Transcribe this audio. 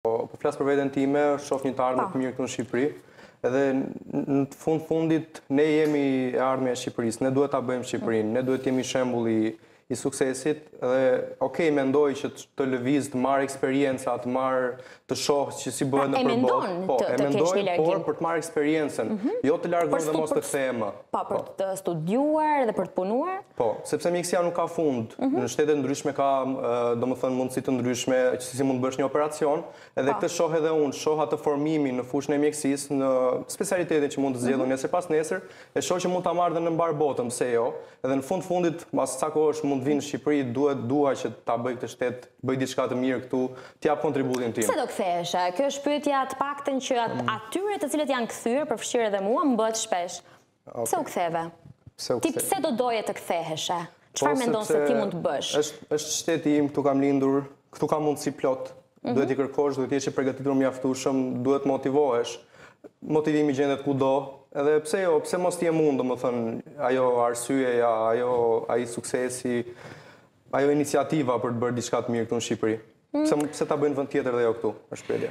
Po, po flas për veten time, shoh një të ardhmë të mirë këtu në Shqipëri. Edhe në fund të fundit ne jemi e ardhmja e Shqipërisë, ne duhet ta bëjmë Shqipërinë, ne duhet të jemi shembulli i suksesit dhe ok mendoj që të lëviz të marr eksperienca, të marr të shoh që si bëhet nëpër botë. Po, e mendoj, por për të marr eksperiencën, mhm. jo të largohem dhe mos të kthehem më. Po, po, për po. të studiuar dhe për të punuar? Po, sepse mjekësia nuk ka fund, mm -hmm. në shtete të ndryshme ka, domethënë, mundësi të ndryshme, që si mund të bësh një operacion, edhe po. Po. këtë shoh edhe unë, shoh atë formimin në fushën e mjekësisë, në specialitetin që mund të zgjedh unë mm -hmm. nesër pas nesër, e shoh që mund ta marr dhe në mbarë botën, pse jo, edhe në fund fundit, mbas ca kohësh mund të vij në Shqipëri, duhet dua që ta bëj këtë shtet Bëj diçka të mirë këtu, të jap kontributin tim. Pse do ktheheshe? Kjo është pyetja të paktën që atyre të cilët janë kthyer, përfshirë edhe mua, më bëhet shpesh. Pse u ktheve? Ti pse do doje të ktheheshe? Po, Çfarë mendon se ti mund të bësh? Është shteti im, këtu kam lindur, këtu kam mundësi plot. Mhm. Duhet t'i kërkosh, duhet të jesh i përgatitur mjaftueshëm, duhet motivohesh. Motivimi gjendet kudo, edhe pse jo, pse mos të jem unë, domethënë, ajo arsyeja, ajo ai suksesi Ajo iniciativa për të bërë diçka të mirë këtu në Shqipëri. Pse pse ta bëj në vend tjetër dhe jo këtu, është pyetja.